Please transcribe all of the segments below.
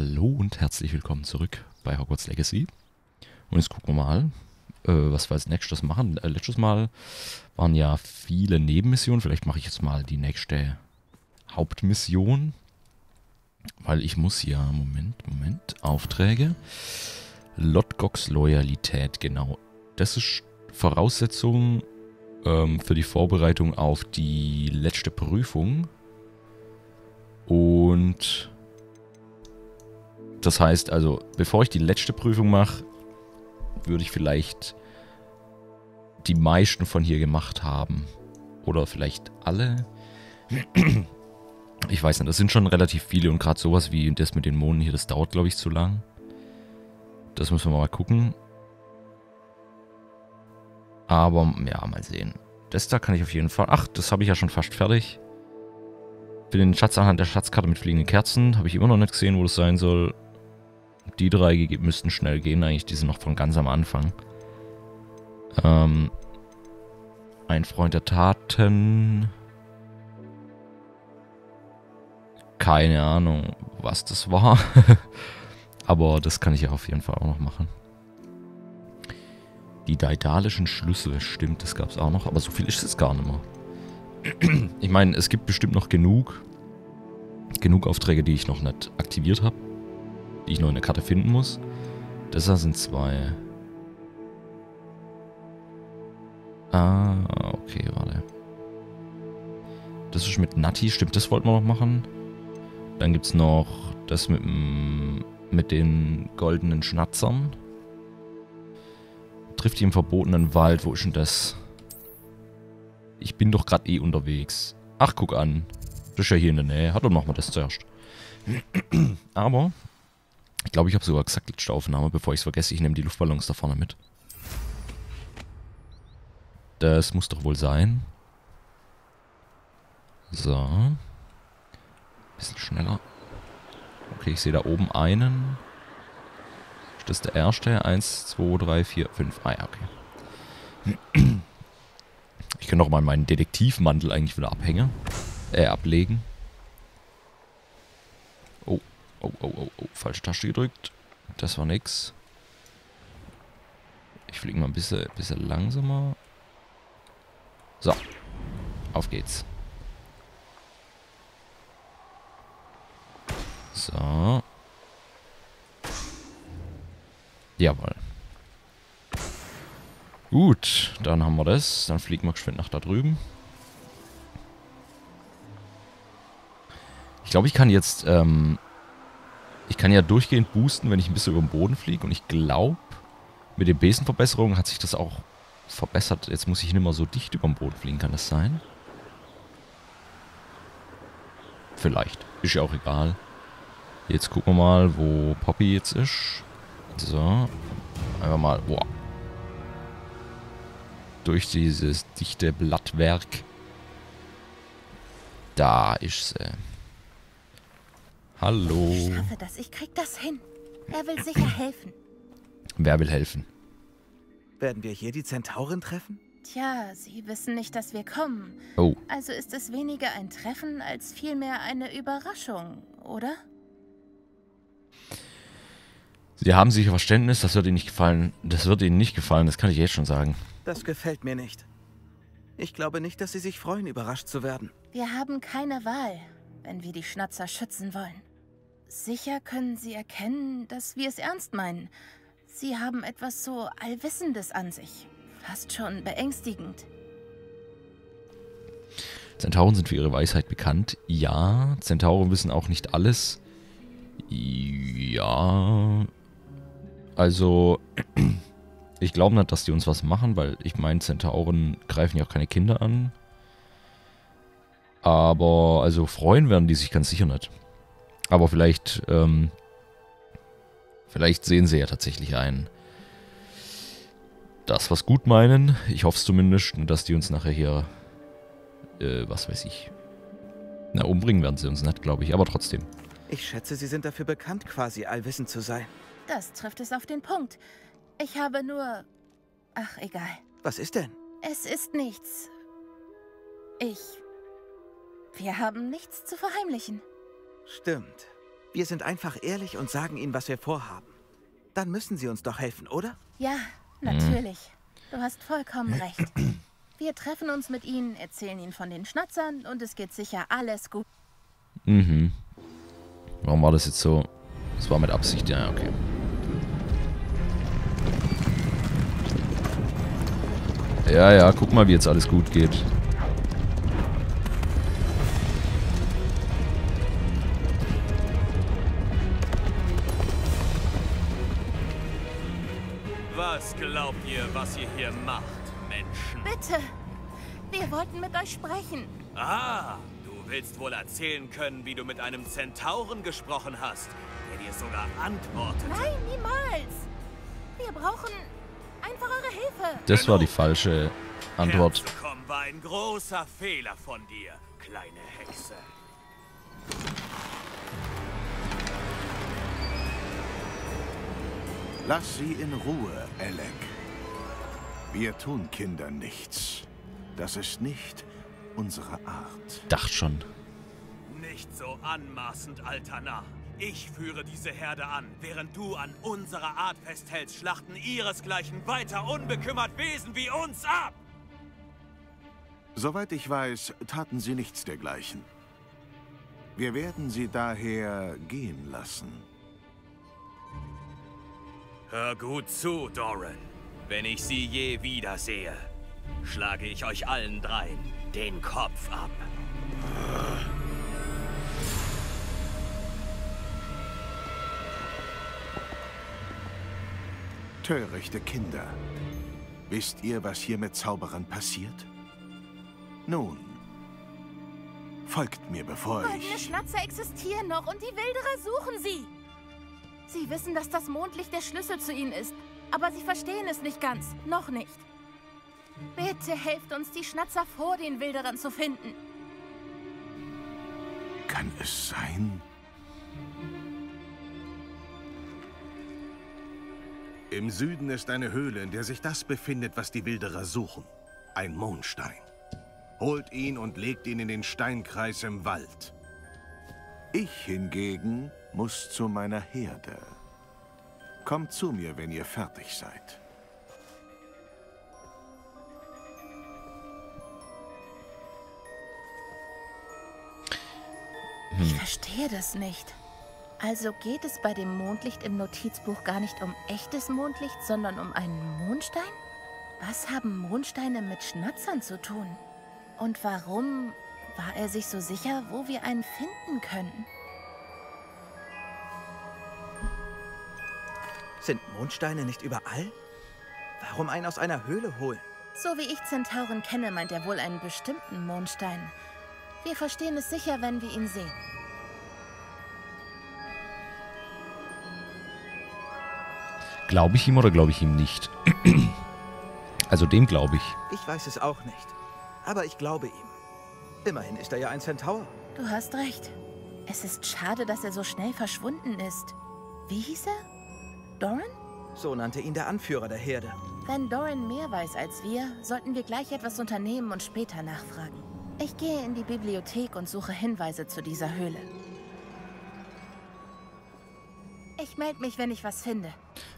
Hallo und herzlich willkommen zurück bei Hogwarts Legacy. Und jetzt gucken wir mal, äh, was wir als nächstes machen. Äh, letztes Mal waren ja viele Nebenmissionen. Vielleicht mache ich jetzt mal die nächste Hauptmission. Weil ich muss ja, Moment, Moment, Aufträge. Lotgox Loyalität, genau. Das ist Voraussetzung ähm, für die Vorbereitung auf die letzte Prüfung. Und das heißt also, bevor ich die letzte Prüfung mache, würde ich vielleicht die meisten von hier gemacht haben. Oder vielleicht alle. Ich weiß nicht, das sind schon relativ viele und gerade sowas wie das mit den Monden hier, das dauert glaube ich zu lang. Das müssen wir mal gucken. Aber ja, mal sehen. Das da kann ich auf jeden Fall... Ach, das habe ich ja schon fast fertig. Für den Schatz anhand der Schatzkarte mit fliegenden Kerzen habe ich immer noch nicht gesehen, wo das sein soll. Die drei müssten schnell gehen eigentlich. Die sind noch von ganz am Anfang. Ähm, ein Freund der Taten. Keine Ahnung, was das war. Aber das kann ich ja auf jeden Fall auch noch machen. Die daedalischen Schlüssel, stimmt, das gab es auch noch. Aber so viel ist es gar nicht mehr. Ich meine, es gibt bestimmt noch genug, genug Aufträge, die ich noch nicht aktiviert habe die ich noch in der Karte finden muss. Das sind zwei. Ah, okay, warte. Das ist mit Natti, stimmt, das wollten wir noch machen. Dann gibt es noch das mit, mit den goldenen Schnatzern. Trifft die im verbotenen Wald. Wo ist denn das? Ich bin doch gerade eh unterwegs. Ach, guck an. Das ist ja hier in der Nähe. Hat doch wir das zuerst. Aber ich glaube, ich habe sogar gesagt letzte Aufnahme, bevor ich es vergesse, ich nehme die Luftballons da vorne mit. Das muss doch wohl sein. So. Bisschen schneller. Okay, ich sehe da oben einen. Ist das der erste? Eins, zwei, drei, vier, fünf. Ah ja, okay. Ich kann doch mal meinen Detektivmantel eigentlich wieder abhängen. Äh, ablegen. Oh, oh, oh, oh. Falsche Taste gedrückt. Das war nix. Ich fliege mal ein bisschen, bisschen langsamer. So. Auf geht's. So. Jawohl. Gut, dann haben wir das. Dann fliegen wir geschwind nach da drüben. Ich glaube, ich kann jetzt ähm, ich kann ja durchgehend boosten, wenn ich ein bisschen über den Boden fliege. Und ich glaube, mit den Besenverbesserungen hat sich das auch verbessert. Jetzt muss ich nicht mehr so dicht über den Boden fliegen. Kann das sein? Vielleicht. Ist ja auch egal. Jetzt gucken wir mal, wo Poppy jetzt ist. So. Einfach mal, boah. Durch dieses dichte Blattwerk. Da ist sie. Hallo. Ich schaffe das. Ich krieg das hin. Er will sicher helfen. Wer will helfen? Werden wir hier die Zentaurin treffen? Tja, sie wissen nicht, dass wir kommen. Oh. Also ist es weniger ein Treffen als vielmehr eine Überraschung, oder? Sie haben sicher Verständnis, das wird Ihnen nicht gefallen. Das wird Ihnen nicht gefallen, das kann ich jetzt schon sagen. Das gefällt mir nicht. Ich glaube nicht, dass Sie sich freuen, überrascht zu werden. Wir haben keine Wahl, wenn wir die Schnatzer schützen wollen. Sicher können Sie erkennen, dass wir es ernst meinen. Sie haben etwas so Allwissendes an sich. Fast schon beängstigend. Zentauren sind für ihre Weisheit bekannt. Ja, Zentauren wissen auch nicht alles. Ja. Also, ich glaube nicht, dass die uns was machen, weil ich meine, Zentauren greifen ja auch keine Kinder an. Aber, also freuen werden die sich ganz sicher nicht. Aber vielleicht, ähm, vielleicht sehen sie ja tatsächlich ein. Das, was gut meinen. Ich hoffe es zumindest, dass die uns nachher hier, äh, was weiß ich. Na, umbringen werden sie uns nicht, glaube ich, aber trotzdem. Ich schätze, sie sind dafür bekannt, quasi allwissend zu sein. Das trifft es auf den Punkt. Ich habe nur... Ach, egal. Was ist denn? Es ist nichts. Ich... Wir haben nichts zu verheimlichen. Stimmt. Wir sind einfach ehrlich und sagen ihnen, was wir vorhaben. Dann müssen sie uns doch helfen, oder? Ja, natürlich. Du hast vollkommen recht. Wir treffen uns mit ihnen, erzählen ihnen von den Schnatzern und es geht sicher alles gut. Mhm. Warum war das jetzt so? Das war mit Absicht, ja, okay. Ja, ja, guck mal, wie jetzt alles gut geht. Was ihr hier macht, Menschen? Bitte, wir wollten mit euch sprechen. Ah, du willst wohl erzählen können, wie du mit einem Zentauren gesprochen hast, der dir sogar antwortete. Nein, niemals. Wir brauchen einfach eure Hilfe. Das war die falsche Antwort. Herzukommen war ein großer Fehler von dir, kleine Hexe. Lass sie in Ruhe, Alec. Wir tun Kindern nichts. Das ist nicht unsere Art. Dacht schon. Nicht so anmaßend, alter Narr. Ich führe diese Herde an, während du an unserer Art festhältst, schlachten ihresgleichen weiter unbekümmert Wesen wie uns ab! Soweit ich weiß, taten sie nichts dergleichen. Wir werden sie daher gehen lassen. Hör gut zu, Doran. Wenn ich sie je wiedersehe, schlage ich euch allen dreien den Kopf ab. Törichte Kinder. Wisst ihr, was hier mit Zauberern passiert? Nun, folgt mir, bevor Goldene ich... Schnatzer existieren noch und die Wilderer suchen sie. Sie wissen, dass das Mondlicht der Schlüssel zu ihnen ist. Aber sie verstehen es nicht ganz. Noch nicht. Bitte helft uns, die Schnatzer vor den Wilderern zu finden. Kann es sein? Im Süden ist eine Höhle, in der sich das befindet, was die Wilderer suchen. Ein Mondstein. Holt ihn und legt ihn in den Steinkreis im Wald. Ich hingegen muss zu meiner Herde. Kommt zu mir, wenn ihr fertig seid. Ich verstehe das nicht. Also geht es bei dem Mondlicht im Notizbuch gar nicht um echtes Mondlicht, sondern um einen Mondstein? Was haben Mondsteine mit Schnatzern zu tun? Und warum war er sich so sicher, wo wir einen finden können? Sind Mondsteine nicht überall? Warum einen aus einer Höhle holen? So wie ich Zentauren kenne, meint er wohl einen bestimmten Mondstein. Wir verstehen es sicher, wenn wir ihn sehen. Glaube ich ihm oder glaube ich ihm nicht? also dem glaube ich. Ich weiß es auch nicht. Aber ich glaube ihm. Immerhin ist er ja ein Zentaur. Du hast recht. Es ist schade, dass er so schnell verschwunden ist. Wie hieß er? Doran? So nannte ihn der Anführer der Herde. Wenn Doran mehr weiß als wir, sollten wir gleich etwas unternehmen und später nachfragen. Ich gehe in die Bibliothek und suche Hinweise zu dieser Höhle. Ich melde mich, wenn ich was finde.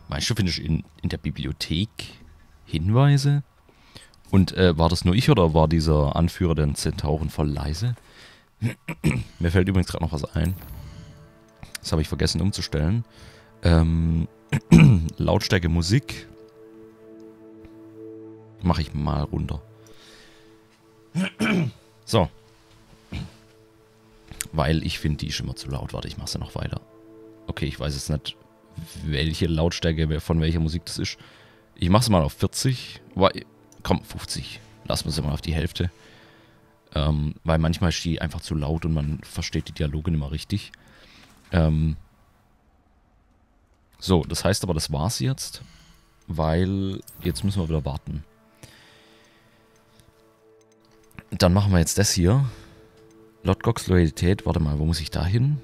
Meinst du, findest du in, in der Bibliothek Hinweise? Und äh, war das nur ich oder war dieser Anführer der Zentauren voll leise? Mir fällt übrigens gerade noch was ein. Das habe ich vergessen umzustellen. Ähm, Lautstärke Musik mache ich mal runter. So. Weil ich finde, die ist immer zu laut. Warte, ich mache sie noch weiter. Okay, ich weiß jetzt nicht, welche Lautstärke von welcher Musik das ist. Ich mache es mal auf 40. Komm, 50. Lassen wir sie mal auf die Hälfte. Ähm, weil manchmal ist die einfach zu laut und man versteht die Dialoge nicht mehr richtig. Ähm, so, das heißt aber, das war's jetzt. Weil jetzt müssen wir wieder warten. Dann machen wir jetzt das hier. Lotgox Loyalität. Warte mal, wo muss ich da hin?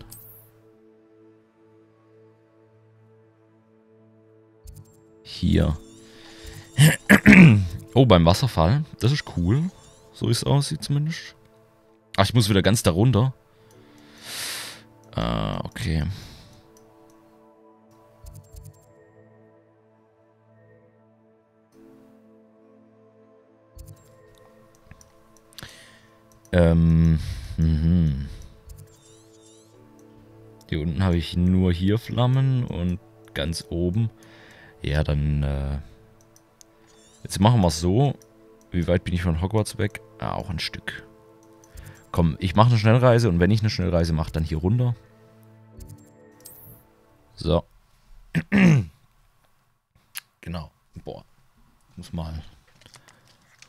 Hier. Oh, beim Wasserfall. Das ist cool. So wie es aussieht zumindest. Ach, ich muss wieder ganz darunter. Ah, okay. Ähm, mhm. Hier unten habe ich nur hier Flammen und ganz oben. Ja, dann, äh, Jetzt machen wir es so. Wie weit bin ich von Hogwarts weg? Ah, auch ein Stück. Komm, ich mache eine Schnellreise und wenn ich eine Schnellreise mache, dann hier runter. So. genau. Boah. Ich muss mal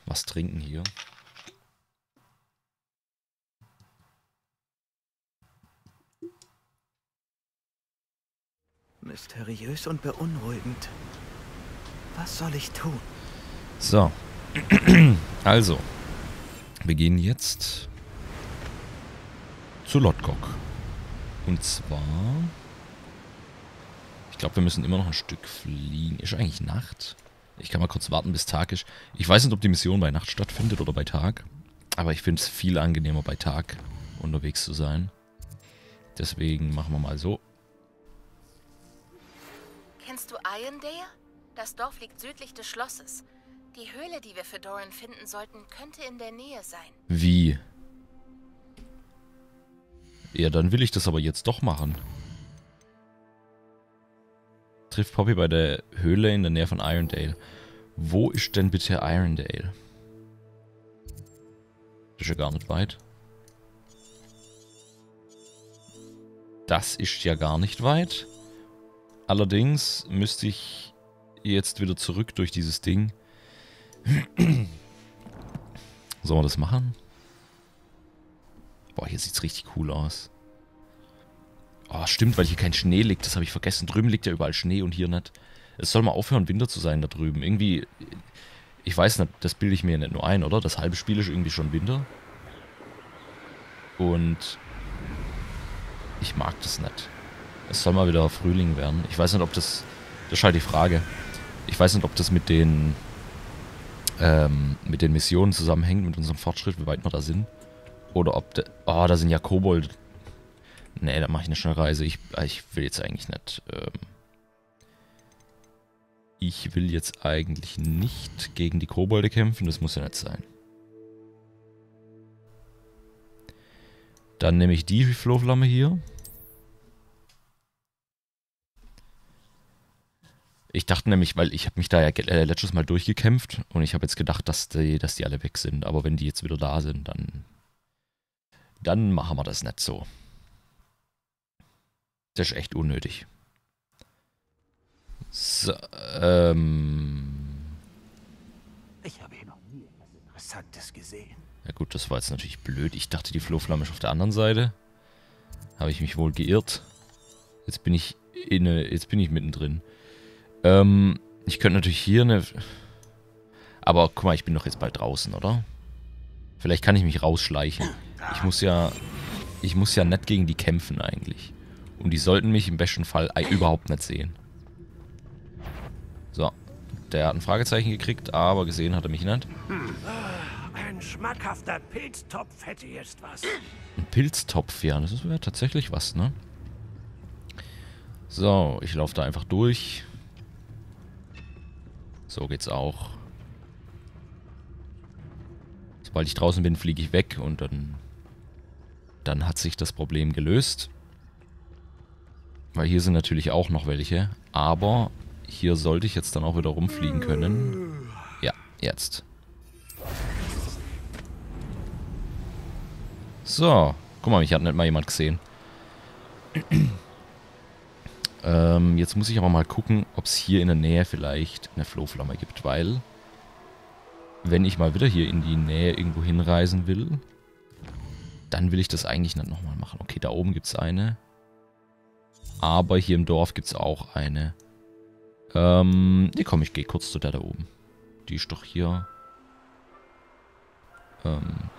was trinken hier. Mysteriös und beunruhigend. Was soll ich tun? So. also. Wir gehen jetzt zu Lodgok. Und zwar... Ich glaube, wir müssen immer noch ein Stück fliegen. Ist eigentlich Nacht? Ich kann mal kurz warten, bis Tag ist. Ich weiß nicht, ob die Mission bei Nacht stattfindet oder bei Tag. Aber ich finde es viel angenehmer, bei Tag unterwegs zu sein. Deswegen machen wir mal so. Kennst du Irondale? Das Dorf liegt südlich des Schlosses. Die Höhle, die wir für Doran finden sollten, könnte in der Nähe sein. Wie? Ja, dann will ich das aber jetzt doch machen. Trifft Poppy bei der Höhle in der Nähe von Irondale. Wo ist denn bitte Irondale? Das ist ja gar nicht weit. Das ist ja gar nicht weit. Allerdings müsste ich jetzt wieder zurück durch dieses Ding. Sollen wir das machen? Boah, hier sieht es richtig cool aus. Oh, stimmt, weil hier kein Schnee liegt. Das habe ich vergessen. Drüben liegt ja überall Schnee und hier nicht. Es soll mal aufhören, Winter zu sein da drüben. Irgendwie, ich weiß nicht, das bilde ich mir nicht nur ein, oder? Das halbe Spiel ist irgendwie schon Winter. Und ich mag das nicht. Es soll mal wieder Frühling werden. Ich weiß nicht, ob das... Das ist halt die Frage. Ich weiß nicht, ob das mit den... Ähm, mit den Missionen zusammenhängt, mit unserem Fortschritt, wie weit wir da sind. Oder ob... De, oh, da sind ja Kobold. Nee, da mache ich eine Schnellreise. Ich, ich will jetzt eigentlich nicht... Ähm, ich will jetzt eigentlich nicht gegen die Kobolde kämpfen. Das muss ja nicht sein. Dann nehme ich die Flohflamme hier. Ich dachte nämlich, weil ich habe mich da ja äh, letztes Mal durchgekämpft und ich habe jetzt gedacht, dass die, dass die alle weg sind. Aber wenn die jetzt wieder da sind, dann, dann machen wir das nicht so. Das ist echt unnötig. So, ähm... Ich habe hier noch nie etwas Interessantes gesehen. Ja gut, das war jetzt natürlich blöd. Ich dachte, die Flohflamme ist auf der anderen Seite. Habe ich mich wohl geirrt. Jetzt bin ich inne, jetzt bin ich mittendrin. Ähm, ich könnte natürlich hier eine... Aber guck mal, ich bin doch jetzt bald draußen, oder? Vielleicht kann ich mich rausschleichen. Ich muss ja... Ich muss ja nicht gegen die kämpfen eigentlich. Und die sollten mich im besten Fall überhaupt nicht sehen. So. Der hat ein Fragezeichen gekriegt, aber gesehen hat er mich nicht. Ein schmackhafter Pilztopf hätte jetzt was. Ein Pilztopf, ja, das wäre tatsächlich was, ne? So, ich laufe da einfach durch. So geht's auch. Sobald ich draußen bin, fliege ich weg und dann, dann hat sich das Problem gelöst. Weil hier sind natürlich auch noch welche. Aber hier sollte ich jetzt dann auch wieder rumfliegen können. Ja, jetzt. So. Guck mal, mich hat nicht mal jemand gesehen. Ähm, jetzt muss ich aber mal gucken, ob es hier in der Nähe vielleicht eine Flohflamme gibt, weil wenn ich mal wieder hier in die Nähe irgendwo hinreisen will, dann will ich das eigentlich nicht nochmal machen. Okay, da oben gibt es eine. Aber hier im Dorf gibt es auch eine. Ähm, nee, komm, ich gehe kurz zu der da oben. Die ist doch hier. Ähm.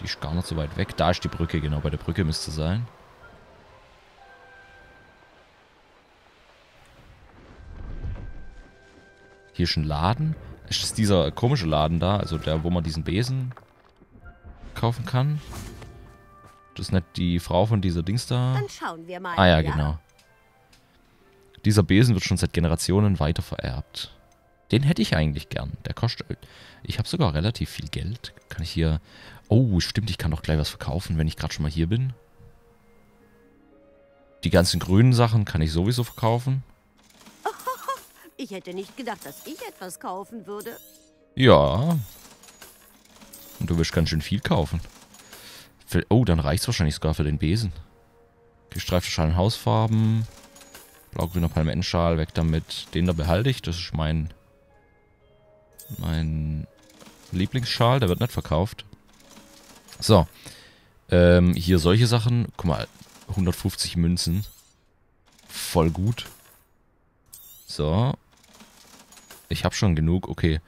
Die ist gar nicht so weit weg. Da ist die Brücke, genau. Bei der Brücke müsste sein. Hier ist ein Laden. Ist das dieser komische Laden da? Also der, wo man diesen Besen verkaufen kann. Das ist nicht die Frau von dieser Dings da. Dann schauen wir mal. Ah ja, genau. Dieser Besen wird schon seit Generationen weiter vererbt. Den hätte ich eigentlich gern. Der kostet... Ich habe sogar relativ viel Geld. Kann ich hier... Oh, stimmt, ich kann doch gleich was verkaufen, wenn ich gerade schon mal hier bin. Die ganzen grünen Sachen kann ich sowieso verkaufen. Ich hätte nicht gedacht, dass ich etwas kaufen würde. Ja. Und du wirst ganz schön viel kaufen. Für, oh, dann reicht es wahrscheinlich sogar für den Besen. Gestreifte Schalen Hausfarben. Blau-grüner Palmettenschal, weg damit. Den da behalte ich. Das ist mein... Mein Lieblingsschal. Der wird nicht verkauft. So. Ähm, hier solche Sachen. Guck mal, 150 Münzen. Voll gut. So. Ich habe schon genug, okay.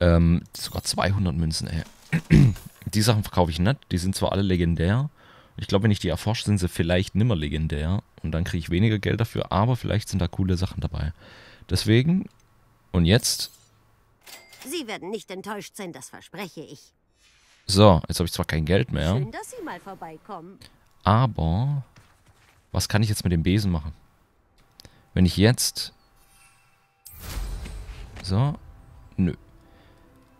Ähm, sogar 200 Münzen, ey. die Sachen verkaufe ich nicht. Die sind zwar alle legendär. Ich glaube, wenn ich die erforsche, sind sie vielleicht nimmer legendär. Und dann kriege ich weniger Geld dafür. Aber vielleicht sind da coole Sachen dabei. Deswegen. Und jetzt. Sie werden nicht enttäuscht sein, das verspreche ich. So, jetzt habe ich zwar kein Geld mehr. Schön, dass Sie mal vorbeikommen. Aber. Was kann ich jetzt mit dem Besen machen? Wenn ich jetzt so. Nö.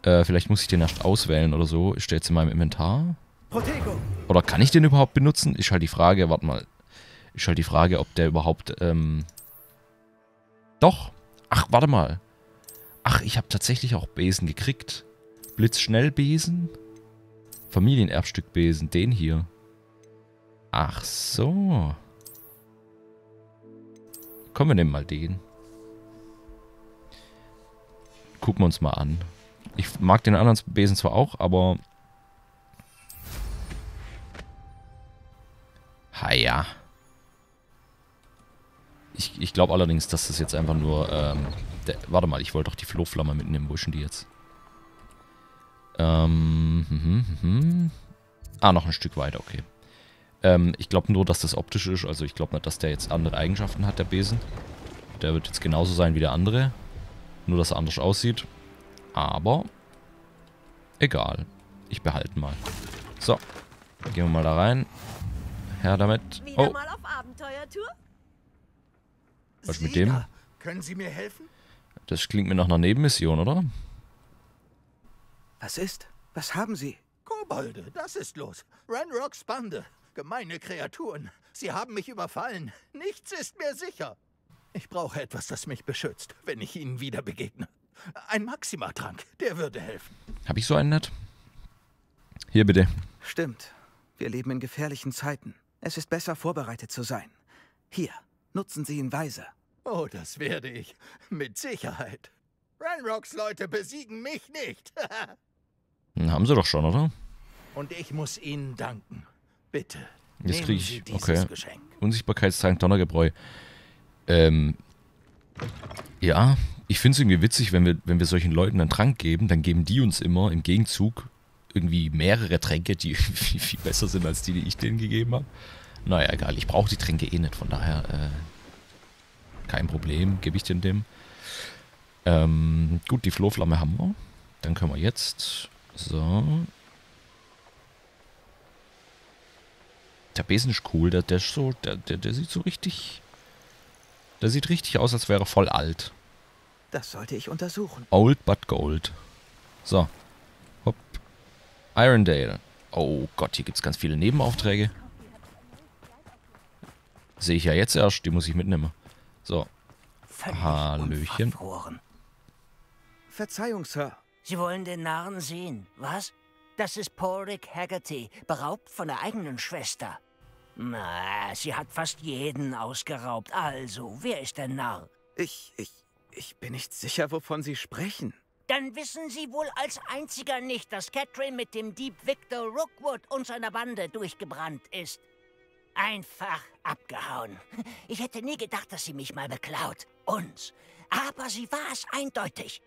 Äh, vielleicht muss ich den erst auswählen oder so. Ist der jetzt in meinem Inventar? Protego! Oder kann ich den überhaupt benutzen? Ist halt die Frage, warte mal. Ist halt die Frage, ob der überhaupt, ähm... Doch. Ach, warte mal. Ach, ich habe tatsächlich auch Besen gekriegt. Blitzschnellbesen. Familienerbstückbesen, den hier. Ach so. Komm, wir nehmen mal den. Gucken wir uns mal an. Ich mag den anderen Besen zwar auch, aber... Haja. Ich, ich glaube allerdings, dass das jetzt einfach nur... Ähm, der, warte mal, ich wollte doch die Flohflamme mitnehmen. Wo ist denn die jetzt? Ähm, hm, hm, hm. Ah, noch ein Stück weiter, okay. Ähm, ich glaube nur, dass das optisch ist. Also ich glaube nicht, dass der jetzt andere Eigenschaften hat, der Besen. Der wird jetzt genauso sein wie der andere. Nur, dass er anders aussieht. Aber egal. Ich behalte mal. So. Gehen wir mal da rein. Her damit. Wieder Oh, was mit Sie dem? da. Können Sie mir helfen? Das klingt mir nach einer Nebenmission, oder? Was ist? Was haben Sie? Kobolde, das ist los. Ranrocks Bande. Gemeine Kreaturen. Sie haben mich überfallen. Nichts ist mir sicher. Ich brauche etwas, das mich beschützt, wenn ich ihnen wieder begegne. Ein Maxima-Trank, der würde helfen. Habe ich so einen nicht? Hier bitte. Stimmt. Wir leben in gefährlichen Zeiten. Es ist besser, vorbereitet zu sein. Hier, nutzen Sie ihn weise. Oh, das werde ich. Mit Sicherheit. Ranrocks Leute besiegen mich nicht. Hm, Haben sie doch schon, oder? Und ich muss ihnen danken. Bitte. Jetzt nehmen krieg Sie ich. dieses Okay. Geschenk. Unsichtbarkeitstrank Donnergebräu. Ähm. Ja, ich finde es irgendwie witzig, wenn wir, wenn wir solchen Leuten einen Trank geben, dann geben die uns immer im Gegenzug irgendwie mehrere Tränke, die viel, viel besser sind als die, die ich denen gegeben habe. Naja, egal, ich brauche die Tränke eh nicht, von daher äh, kein Problem, gebe ich dem. Ähm, gut, die Flohflamme haben wir. Dann können wir jetzt. So. Der Besen ist cool, der, der ist so, der, der, der sieht so richtig. Der sieht richtig aus, als wäre voll alt. Das sollte ich untersuchen. Old but gold. So. Hopp. Irondale. Oh Gott, hier gibt es ganz viele Nebenaufträge. Sehe ich ja jetzt erst, die muss ich mitnehmen. So. Völlig Hallöchen. unverfroren. Verzeihung, Sir. Sie wollen den Narren sehen, was? Das ist Porrick Haggerty, beraubt von der eigenen Schwester. Na, sie hat fast jeden ausgeraubt. Also, wer ist der Narr? Ich, ich, ich bin nicht sicher, wovon Sie sprechen. Dann wissen Sie wohl als einziger nicht, dass Catherine mit dem Dieb Victor Rookwood und seiner Bande durchgebrannt ist. Einfach abgehauen. Ich hätte nie gedacht, dass sie mich mal beklaut. Uns. Aber sie war es eindeutig.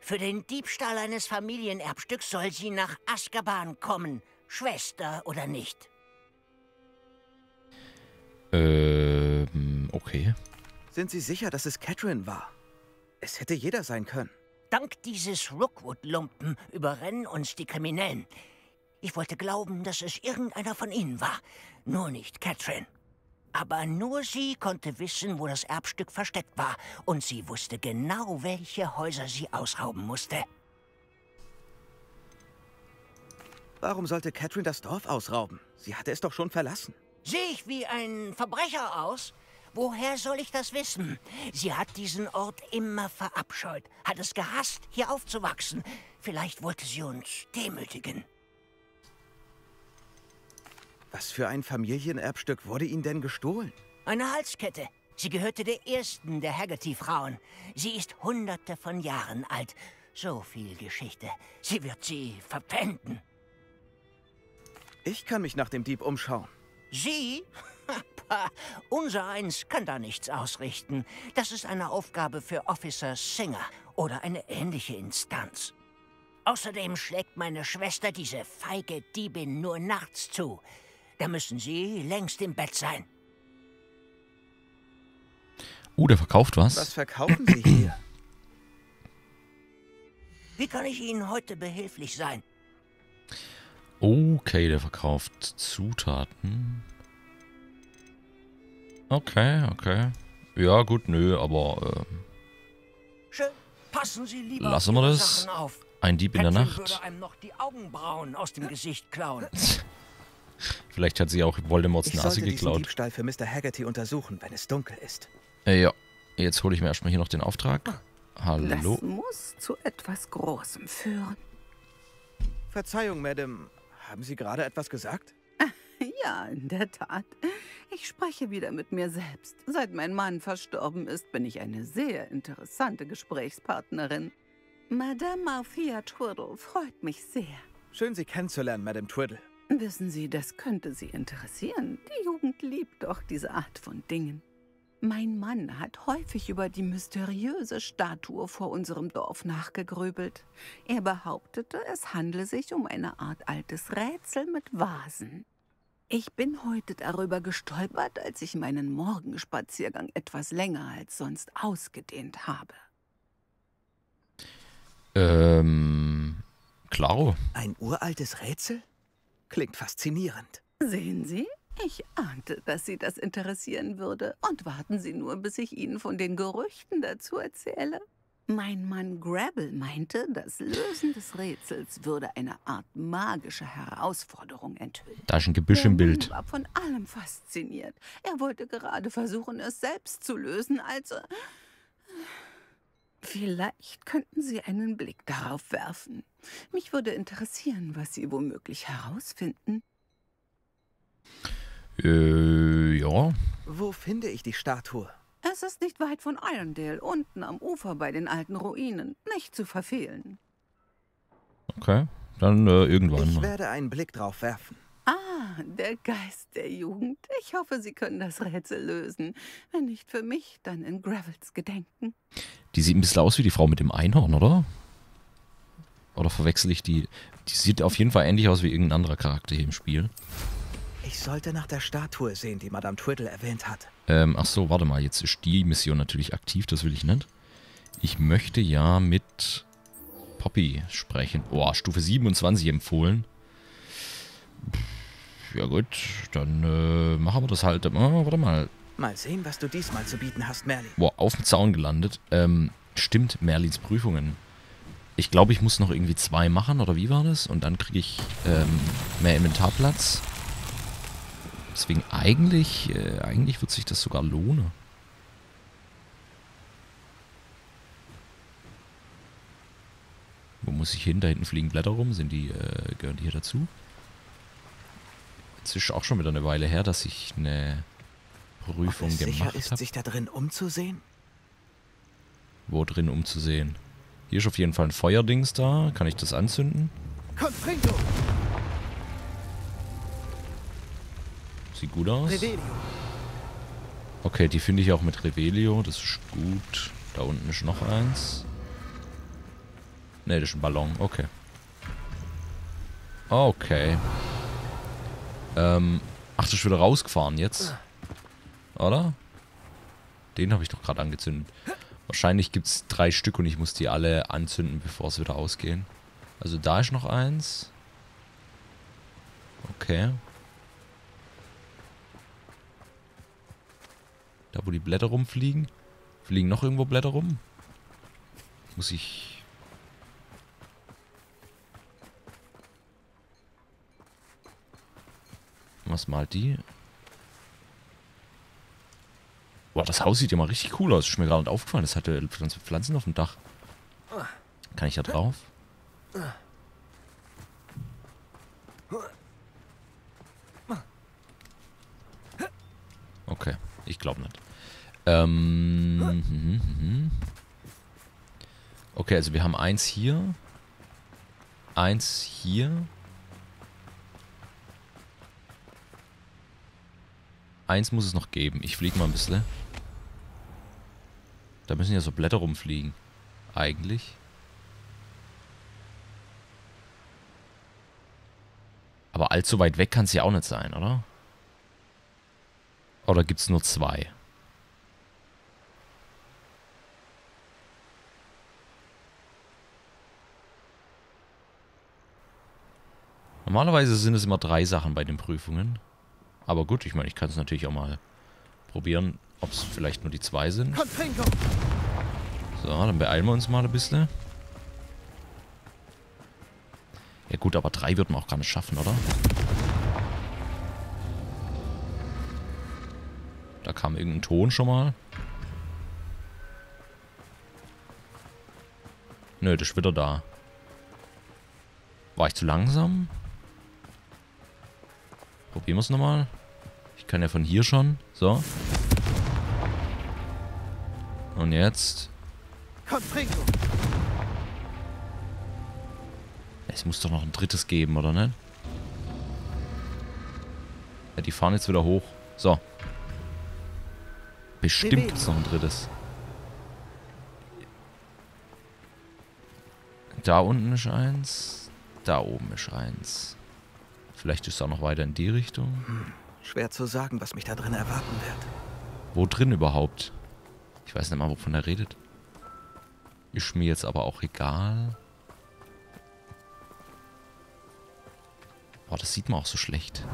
Für den Diebstahl eines Familienerbstücks soll sie nach Azkaban kommen. Schwester oder nicht. Ähm, okay. Sind Sie sicher, dass es Catherine war? Es hätte jeder sein können. Dank dieses Rookwood-Lumpen überrennen uns die Kriminellen. Ich wollte glauben, dass es irgendeiner von Ihnen war. Nur nicht Catherine. Aber nur sie konnte wissen, wo das Erbstück versteckt war. Und sie wusste genau, welche Häuser sie ausrauben musste. Warum sollte Catherine das Dorf ausrauben? Sie hatte es doch schon verlassen. Sehe ich wie ein Verbrecher aus? Woher soll ich das wissen? Sie hat diesen Ort immer verabscheut, hat es gehasst, hier aufzuwachsen. Vielleicht wollte sie uns demütigen. Was für ein Familienerbstück wurde Ihnen denn gestohlen? Eine Halskette. Sie gehörte der ersten der Haggerty-Frauen. Sie ist hunderte von Jahren alt. So viel Geschichte. Sie wird sie verpfänden. Ich kann mich nach dem Dieb umschauen. Sie? Unser eins kann da nichts ausrichten. Das ist eine Aufgabe für Officer Singer oder eine ähnliche Instanz. Außerdem schlägt meine Schwester diese feige Diebin nur nachts zu. Da müssen Sie längst im Bett sein. Uh, der verkauft was. Was verkaufen Sie hier? Wie kann ich Ihnen heute behilflich sein? Okay, der verkauft Zutaten. Okay, okay. Ja, gut, nö, aber äh, Schön. Passen Sie lieber Lassen wir das. Ein Dieb in der Nacht. würde einem noch die Augenbrauen aus dem Gesicht klauen. Vielleicht hat sie auch Voldemorts Ich Nase sollte diesen geklaut. Diebstahl für Mr. Haggerty untersuchen, wenn es dunkel ist. Äh, ja, jetzt hole ich mir erstmal hier noch den Auftrag. Hallo. Das muss zu etwas Großem führen. Verzeihung, Madame. Haben Sie gerade etwas gesagt? Ja, in der Tat. Ich spreche wieder mit mir selbst. Seit mein Mann verstorben ist, bin ich eine sehr interessante Gesprächspartnerin. Madame Althea Twiddle freut mich sehr. Schön, Sie kennenzulernen, Madame Twiddle. Wissen Sie, das könnte Sie interessieren. Die Jugend liebt doch diese Art von Dingen. Mein Mann hat häufig über die mysteriöse Statue vor unserem Dorf nachgegrübelt. Er behauptete, es handle sich um eine Art altes Rätsel mit Vasen. Ich bin heute darüber gestolpert, als ich meinen Morgenspaziergang etwas länger als sonst ausgedehnt habe. Ähm, klaro. Ein uraltes Rätsel? Klingt faszinierend. Sehen Sie? Ich ahnte, dass Sie das interessieren würde. Und warten Sie nur, bis ich Ihnen von den Gerüchten dazu erzähle. Mein Mann Grabble meinte, das Lösen des Rätsels würde eine Art magische Herausforderung enthüllen. Da ist ein Gebüsch im Bild. war von allem fasziniert. Er wollte gerade versuchen, es selbst zu lösen, also... Vielleicht könnten Sie einen Blick darauf werfen. Mich würde interessieren, was Sie womöglich herausfinden. Äh, ja. Wo finde ich die Statue? Es ist nicht weit von Irondale, unten am Ufer bei den alten Ruinen. Nicht zu verfehlen. Okay. Dann äh, irgendwann Ich werde einen Blick drauf werfen. Ah, der Geist der Jugend. Ich hoffe, Sie können das Rätsel lösen. Wenn nicht für mich, dann in Gravels Gedenken. Die sieht ein bisschen aus wie die Frau mit dem Einhorn, oder? Oder verwechsel ich die? Die sieht auf jeden Fall ähnlich aus wie irgendein anderer Charakter hier im Spiel. Ich sollte nach der Statue sehen, die Madame Twiddle erwähnt hat. Ähm, ach so, warte mal, jetzt ist die Mission natürlich aktiv, das will ich nicht. Ich möchte ja mit Poppy sprechen. Boah, Stufe 27 empfohlen. Ja gut, dann äh, machen wir das halt. Oh, warte mal. Mal sehen, was du diesmal zu bieten hast, Merlin. Boah, auf dem Zaun gelandet. Ähm, stimmt, Merlins Prüfungen. Ich glaube, ich muss noch irgendwie zwei machen, oder wie war das? Und dann kriege ich ähm, mehr Inventarplatz. Deswegen eigentlich, äh, eigentlich wird sich das sogar lohnen. Wo muss ich hin? Da hinten fliegen Blätter rum. Sind die, äh, gehören die hier dazu? Jetzt ist auch schon wieder eine Weile her, dass ich eine Ob Prüfung es sicher gemacht ist, habe. sich da drin umzusehen? Wo drin umzusehen? Hier ist auf jeden Fall ein Feuerdings da. Kann ich das anzünden? Confringo! Sieht gut aus. Revelio. Okay, die finde ich auch mit Revelio. Das ist gut. Da unten ist noch eins. Ne, das ist ein Ballon. Okay. Okay. Ähm. Ach, das ist wieder rausgefahren jetzt. Oder? Den habe ich doch gerade angezündet. Wahrscheinlich gibt es drei Stück und ich muss die alle anzünden, bevor sie wieder ausgehen. Also da ist noch eins. Okay. Da, wo die Blätter rumfliegen. Fliegen noch irgendwo Blätter rum? Muss ich... Was malt die? Boah, das Haus sieht ja mal richtig cool aus. Ist mir gerade aufgefallen. Das hatte Pflanzen auf dem Dach. Kann ich da drauf? Okay, ich glaube nicht. Ähm. Okay, also wir haben eins hier. Eins hier. Eins muss es noch geben. Ich fliege mal ein bisschen. Da müssen ja so Blätter rumfliegen. Eigentlich. Aber allzu weit weg kann es ja auch nicht sein, oder? Oder gibt es nur zwei? Normalerweise sind es immer drei Sachen bei den Prüfungen. Aber gut, ich meine, ich kann es natürlich auch mal probieren, ob es vielleicht nur die zwei sind. So, dann beeilen wir uns mal ein bisschen. Ja gut, aber drei wird man auch gar nicht schaffen, oder? Da kam irgendein Ton schon mal. Nö, das ist wieder da. War ich zu langsam? Probieren wir es nochmal. Ich kann ja von hier schon. So. Und jetzt. Es muss doch noch ein drittes geben, oder nicht? Ja, die fahren jetzt wieder hoch. So. Bestimmt gibt es noch ein drittes. Da unten ist eins. Da oben ist eins. Vielleicht ist es auch noch weiter in die Richtung. Schwer zu sagen, was mich da drin erwarten wird. Wo drin überhaupt? Ich weiß nicht mal, wovon er redet. Ist mir jetzt aber auch egal. Boah, das sieht man auch so schlecht.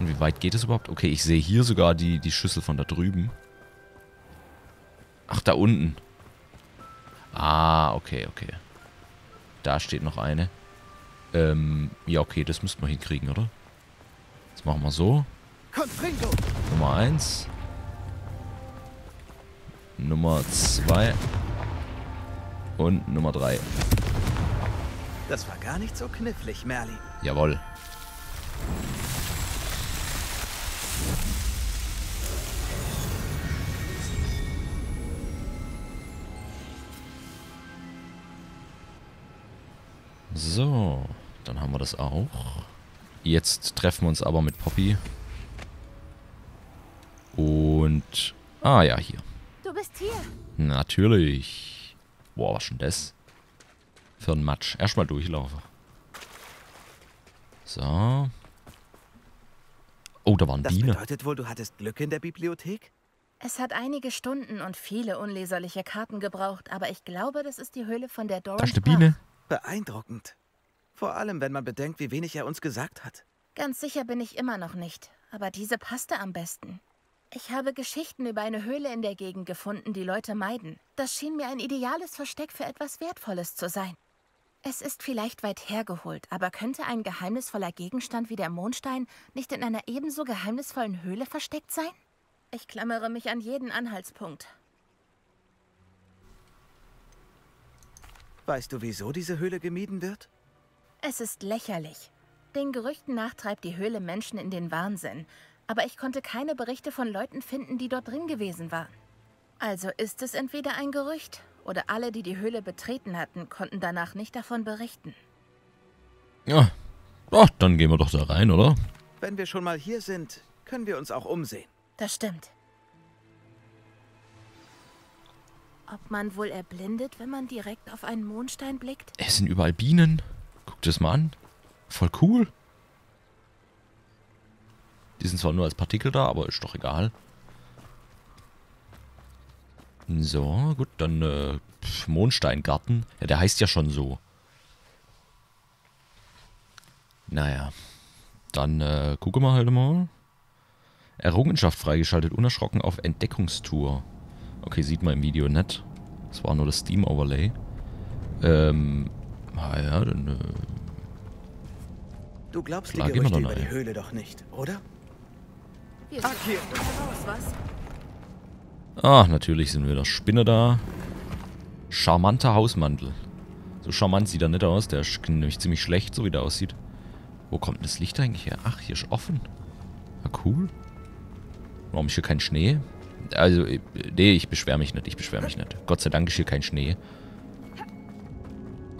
Und wie weit geht es überhaupt? Okay, ich sehe hier sogar die, die Schüssel von da drüben. Ach, da unten. Ah, okay, okay. Da steht noch eine. Ähm, ja, okay, das müssten wir hinkriegen, oder? Jetzt machen wir so. Nummer 1. Nummer 2. Und Nummer 3. Das war gar nicht so knifflig, Merlin. Jawohl. So. Dann haben wir das auch. Jetzt treffen wir uns aber mit Poppy. Und... Ah ja, hier. Du bist hier. Natürlich. Boah, was schon das? Für ein Matsch. Erstmal durchlaufen. So. Oh, da waren das Biene. Das bedeutet wohl, du hattest Glück in der Bibliothek? Es hat einige Stunden und viele unleserliche Karten gebraucht, aber ich glaube, das ist die Höhle von der Doran. Da ist eine Biene. Beeindruckend. Vor allem, wenn man bedenkt, wie wenig er uns gesagt hat. Ganz sicher bin ich immer noch nicht, aber diese passte am besten. Ich habe Geschichten über eine Höhle in der Gegend gefunden, die Leute meiden. Das schien mir ein ideales Versteck für etwas Wertvolles zu sein. Es ist vielleicht weit hergeholt, aber könnte ein geheimnisvoller Gegenstand wie der Mondstein nicht in einer ebenso geheimnisvollen Höhle versteckt sein? Ich klammere mich an jeden Anhaltspunkt. Weißt du, wieso diese Höhle gemieden wird? Es ist lächerlich. Den Gerüchten nach treibt die Höhle Menschen in den Wahnsinn. Aber ich konnte keine Berichte von Leuten finden, die dort drin gewesen waren. Also ist es entweder ein Gerücht oder alle, die die Höhle betreten hatten, konnten danach nicht davon berichten. Ja, Ach, dann gehen wir doch da rein, oder? Wenn wir schon mal hier sind, können wir uns auch umsehen. Das stimmt. Ob man wohl erblindet, wenn man direkt auf einen Mondstein blickt? Es sind überall Bienen. Guck dir das mal an. Voll cool. Die sind zwar nur als Partikel da, aber ist doch egal. So, gut, dann äh, Mondsteingarten. Ja, der heißt ja schon so. Naja. Dann äh, gucken wir halt mal. Errungenschaft freigeschaltet, unerschrocken auf Entdeckungstour. Okay, sieht man im Video nicht. Das war nur das Steam-Overlay. Ähm, ah ja, dann, äh, Du glaubst die Klar, gehen wir Gerüchte doch über die. Höhle doch nicht, oder? Wir raus, was? Ah, natürlich sind wieder Spinne da. Charmanter Hausmantel. So charmant sieht er nicht aus. Der ist nämlich ziemlich schlecht, so wie der aussieht. Wo kommt denn das Licht eigentlich her? Ach, hier ist offen. Na cool. Warum ist hier kein Schnee? Also, äh, nee, ich beschwere mich nicht. Ich beschwere mich nicht. Gott sei Dank ist hier kein Schnee.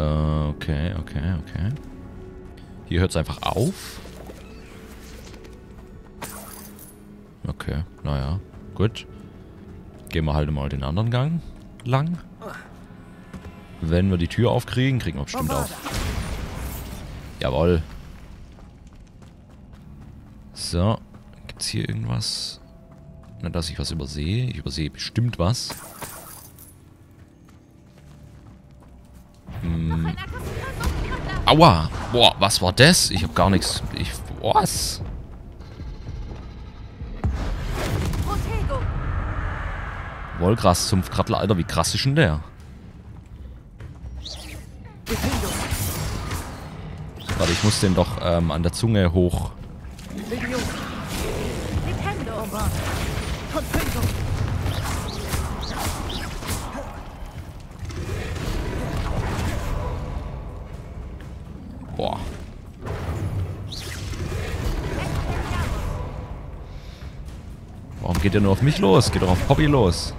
Äh, okay, okay, okay. Hier hört es einfach auf. Okay, naja. Gut. Gehen wir halt mal den anderen Gang lang. Wenn wir die Tür aufkriegen, kriegen wir bestimmt auf. Jawohl. So. Gibt's hier irgendwas? Na, dass ich was übersehe. Ich übersehe bestimmt was. Hm. Aua! Boah, was war das? Ich hab gar nichts. Ich. Was? Protego! Wollgras, Sumpfkrattel, Alter, wie krass ist denn der? Warte, ich muss den doch ähm, an der Zunge hoch. Geht der nur auf mich los? Geht doch auf Poppy los.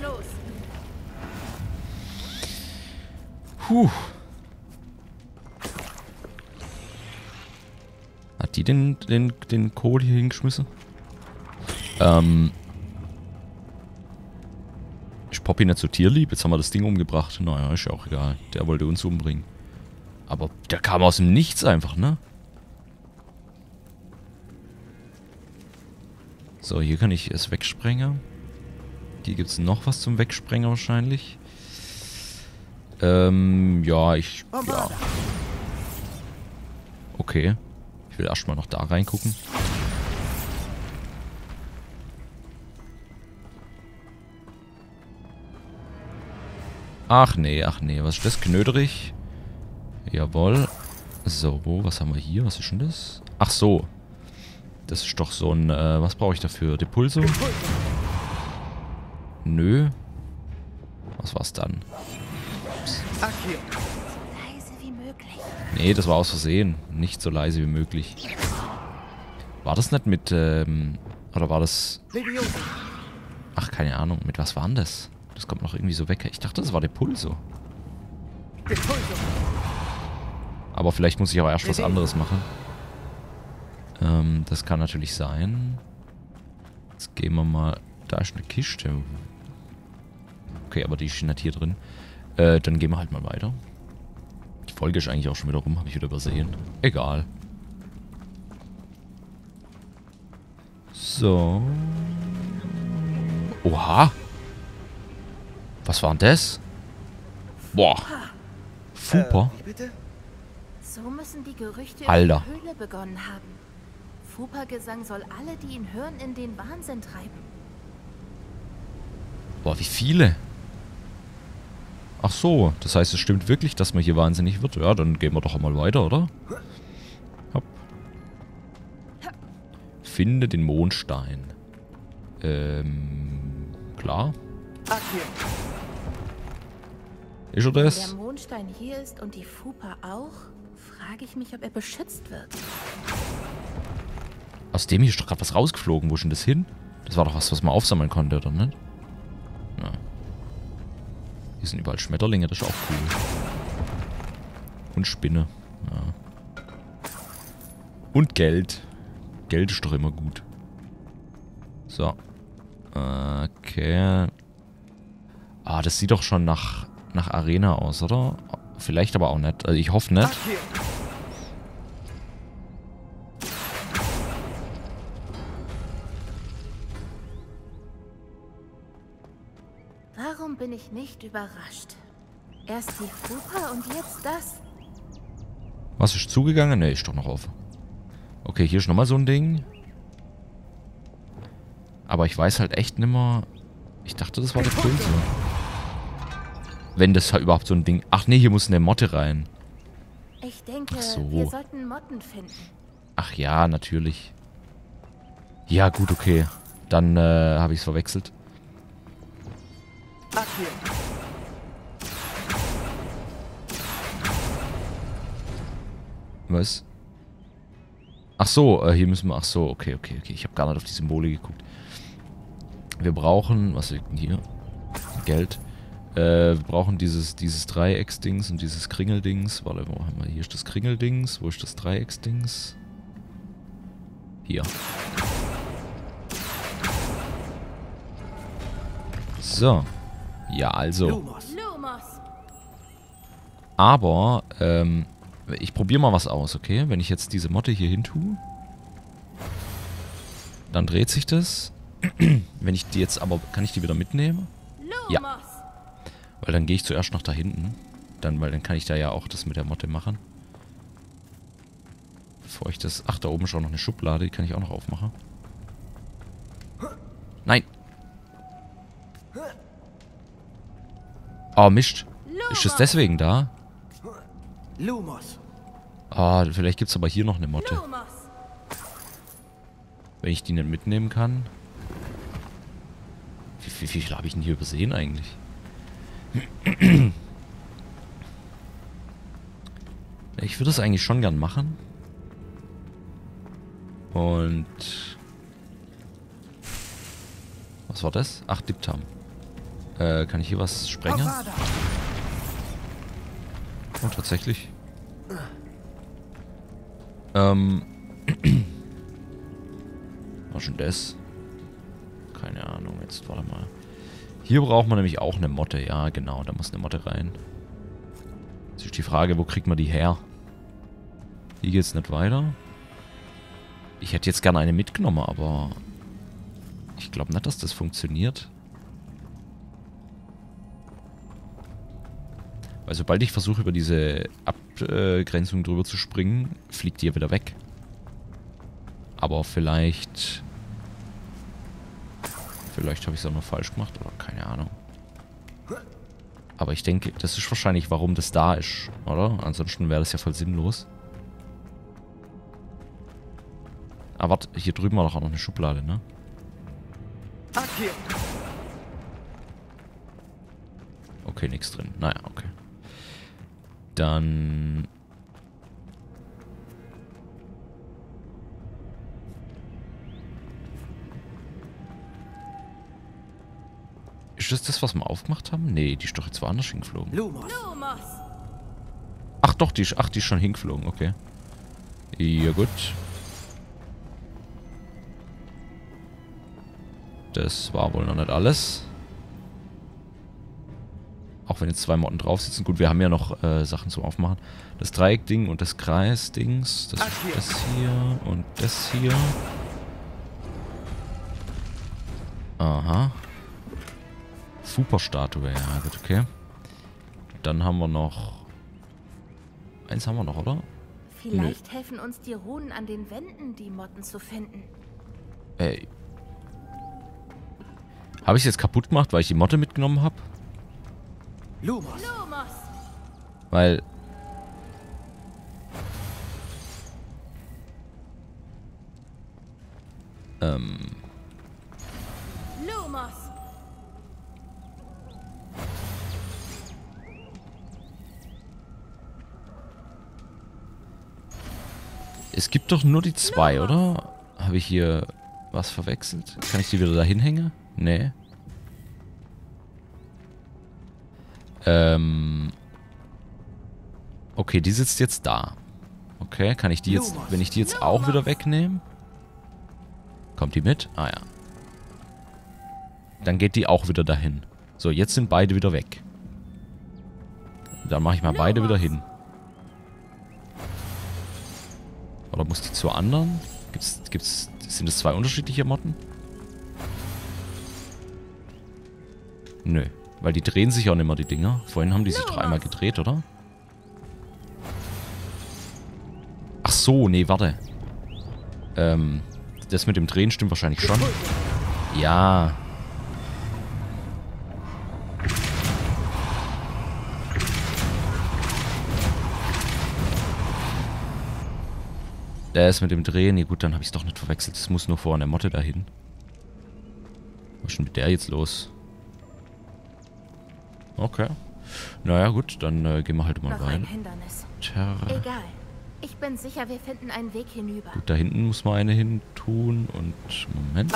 Los. Puh. Hat die den, den, den Kohl hier hingeschmissen? Ähm. Ist Poppy nicht so tierlieb? Jetzt haben wir das Ding umgebracht. Naja, ist ja auch egal. Der wollte uns umbringen. Aber der kam aus dem Nichts einfach, ne? So, hier kann ich es wegsprengen. Hier gibt es noch was zum Wegsprengen wahrscheinlich. Ähm, ja, ich... Ja. Okay. Ich will erstmal noch da reingucken. Ach nee, ach nee, was ist das? Knöderig? Jawohl. So, was haben wir hier? Was ist denn das? Ach so. Das ist doch so ein, äh, was brauche ich dafür? Depulso? Nö. Was war's dann? Leise wie möglich. Nee, das war aus Versehen. Nicht so leise wie möglich. War das nicht mit, ähm, oder war das... Ach, keine Ahnung. Mit was war denn das? Das kommt noch irgendwie so weg. Ich dachte, das war der Pulso. Aber vielleicht muss ich auch erst was anderes machen. Ähm, das kann natürlich sein. Jetzt gehen wir mal... Da ist eine Kiste. Okay, aber die ist nicht hier drin. Äh, dann gehen wir halt mal weiter. Die Folge ist eigentlich auch schon wieder rum, habe ich wieder übersehen. Egal. So. Oha. Was war denn das? Boah. Fupa. Wie bitte? So müssen die Gerüchte Alter. in der Höhle begonnen haben. Fupa-Gesang soll alle, die ihn hören, in den Wahnsinn treiben. Boah, wie viele? Ach so, das heißt, es stimmt wirklich, dass man hier wahnsinnig wird. Ja, dann gehen wir doch mal weiter, oder? Hopp. Finde den Mondstein. Ähm, klar. Ist er Wenn das? der Mondstein hier ist und die Fupa auch, frage ich mich, ob er beschützt wird. Aus dem hier ist doch gerade was rausgeflogen. Wo ist denn das hin? Das war doch was, was man aufsammeln konnte, oder nicht? Ja. Hier sind überall Schmetterlinge, das ist auch cool. Und Spinne. Ja. Und Geld. Geld ist doch immer gut. So. Okay. Ah, das sieht doch schon nach, nach Arena aus, oder? Vielleicht aber auch nicht. Also ich hoffe nicht. Bin ich nicht überrascht? Erst die Fupa und jetzt das. Was ist zugegangen? Ne, ist doch noch auf. Okay, hier ist nochmal so ein Ding. Aber ich weiß halt echt nimmer. Ich dachte, das war der Pilze. Wenn das halt überhaupt so ein Ding... Ach nee, hier muss eine Motte rein. Ich denke, Ach so. wir sollten Motten finden. Ach ja, natürlich. Ja, gut, okay. Dann äh, habe ich es verwechselt. Was? Ach so, äh, hier müssen wir... Ach so, okay, okay, okay. Ich habe gar nicht auf die Symbole geguckt. Wir brauchen... Was liegt denn hier? Geld. Äh, wir brauchen dieses, dieses Dreiecksdings und dieses Kringeldings. Warte, wo haben wir? Hier ist das Kringeldings. Wo ist das Dreiecksdings? Hier. So. Ja, also. Aber, ähm, ich probiere mal was aus, okay? Wenn ich jetzt diese Motte hier hin tue, dann dreht sich das. Wenn ich die jetzt aber, kann ich die wieder mitnehmen? Ja. Weil dann gehe ich zuerst noch da hinten. Dann, weil dann kann ich da ja auch das mit der Motte machen. Bevor ich das... Ach, da oben ist auch noch eine Schublade, die kann ich auch noch aufmachen. Nein. Oh, Mist. Ist es deswegen da? Lumos. Ah, vielleicht gibt es aber hier noch eine Motte. Wenn ich die nicht mitnehmen kann. Wie, wie, wie viel habe ich denn hier übersehen eigentlich? Ich würde das eigentlich schon gern machen. Und... Was war das? Ach, Diptam. Äh, kann ich hier was sprengen? Oh, tatsächlich. Ähm. Was schon das? Keine Ahnung, jetzt warte mal. Hier braucht man nämlich auch eine Motte. Ja, genau, da muss eine Motte rein. Jetzt ist die Frage, wo kriegt man die her? Hier geht's nicht weiter. Ich hätte jetzt gerne eine mitgenommen, aber... Ich glaube nicht, dass das funktioniert. Weil sobald ich versuche, über diese Abgrenzung drüber zu springen, fliegt die ja wieder weg. Aber vielleicht... Vielleicht habe ich es auch noch falsch gemacht oder keine Ahnung. Aber ich denke, das ist wahrscheinlich, warum das da ist, oder? Ansonsten wäre das ja voll sinnlos. Aber warte, hier drüben war doch auch noch eine Schublade, ne? Okay, nichts drin. Naja, okay. Dann... Ist das das, was wir aufgemacht haben? Nee, die ist doch jetzt woanders hingeflogen. Lumos. Ach doch, die ist, ach, die ist schon hingeflogen, okay. Ja, gut. Das war wohl noch nicht alles. Auch wenn jetzt zwei Motten drauf sitzen. Gut, wir haben ja noch äh, Sachen zum Aufmachen. Das Dreieckding und das Kreisdings. Das das hier und das hier. Aha. Fupa-Statue, ja gut, okay. Dann haben wir noch... Eins haben wir noch, oder? Vielleicht helfen uns die Runen an den Wänden, die Motten zu finden. Ey. Habe ich jetzt kaputt gemacht, weil ich die Motte mitgenommen habe? Lumos. Weil... Ähm... Lumos. Es gibt doch nur die zwei, oder? Habe ich hier was verwechselt? Kann ich die wieder dahin hängen? Nee. Ähm. Okay, die sitzt jetzt da. Okay, kann ich die jetzt, wenn ich die jetzt auch wieder wegnehme? Kommt die mit? Ah ja. Dann geht die auch wieder dahin. So, jetzt sind beide wieder weg. Dann mache ich mal beide wieder hin. Oder muss die zur anderen? Gibt's, gibt's, sind das zwei unterschiedliche Motten? Nö. Weil die drehen sich auch nicht mehr, die Dinger. Vorhin haben die sich dreimal gedreht, oder? Ach so, nee, warte. Ähm, das mit dem Drehen stimmt wahrscheinlich schon. Ja. Das mit dem Drehen, nee, gut, dann habe ich es doch nicht verwechselt. Es muss nur vor einer Motte dahin. Was ist denn mit der jetzt los? Okay. Naja, gut, dann äh, gehen wir halt mal Noch rein. ein Hindernis. Tja. Egal. Ich bin sicher, wir finden einen Weg hinüber. Gut, da hinten muss man eine hin tun und... Moment.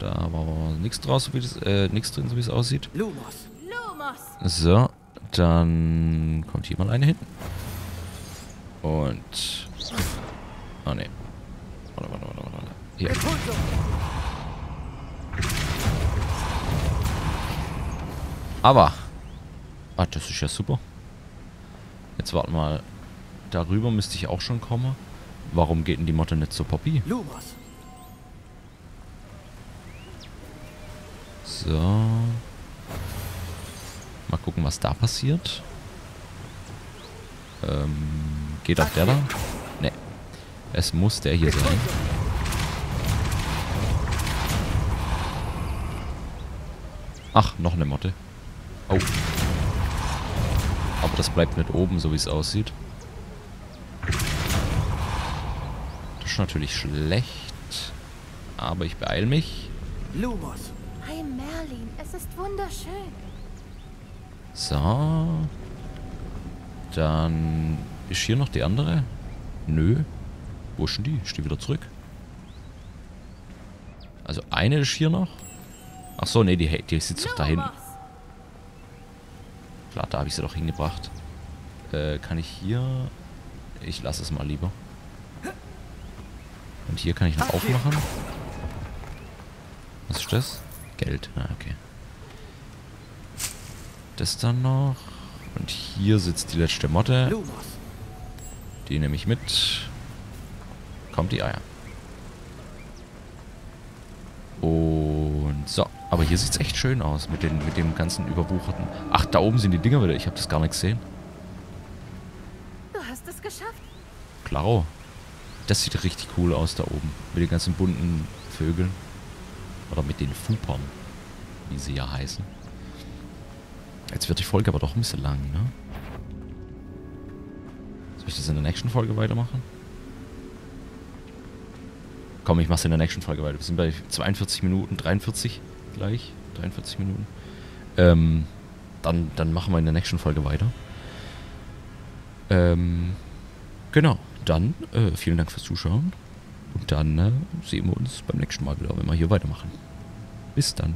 Da war nichts draus, so wie das, äh, nichts drin, so wie es aussieht. Lumos. Lumos! So, dann kommt hier mal eine hin. Und... Oh ne. Warte, warte, warte, warte. Hier. Aber. Ah, das ist ja super. Jetzt warten wir mal. Darüber müsste ich auch schon kommen. Warum geht denn die Motte nicht zur Poppy? Lumos. So. Mal gucken, was da passiert. Ähm, geht auch der da? Ne. Es muss der hier sein. Ach, noch eine Motte. Oh. Aber das bleibt nicht oben, so wie es aussieht. Das ist natürlich schlecht. Aber ich beeile mich. Lumos. Hi Merlin, es ist wunderschön. So. Dann ist hier noch die andere. Nö. Wo ist denn die? Ist die wieder zurück? Also eine ist hier noch. Ach so, nee, die, die sitzt doch da hinten. Klar, da habe ich sie doch hingebracht. Äh, kann ich hier... Ich lasse es mal lieber. Und hier kann ich noch aufmachen. Was ist das? Geld. Ah, okay. Das dann noch. Und hier sitzt die letzte Motte. Die nehme ich mit. Kommt die Eier. Und so. Aber hier sieht es echt schön aus mit, den, mit dem ganzen überwucherten. Ach, da oben sind die Dinger wieder. Ich habe das gar nicht gesehen. Du hast es geschafft. Klaro. Das sieht richtig cool aus da oben. Mit den ganzen bunten Vögeln. Oder mit den Fupern. Wie sie ja heißen. Jetzt wird die Folge aber doch ein bisschen lang, ne? Soll ich das in der nächsten Folge weitermachen? Komm, ich mach's in der nächsten Folge weiter. Wir sind bei 42 Minuten, 43 gleich. 43 Minuten. Ähm, dann, dann machen wir in der nächsten Folge weiter. Ähm, genau. Dann äh, vielen Dank fürs Zuschauen. Und dann äh, sehen wir uns beim nächsten Mal wieder, wenn wir hier weitermachen. Bis dann.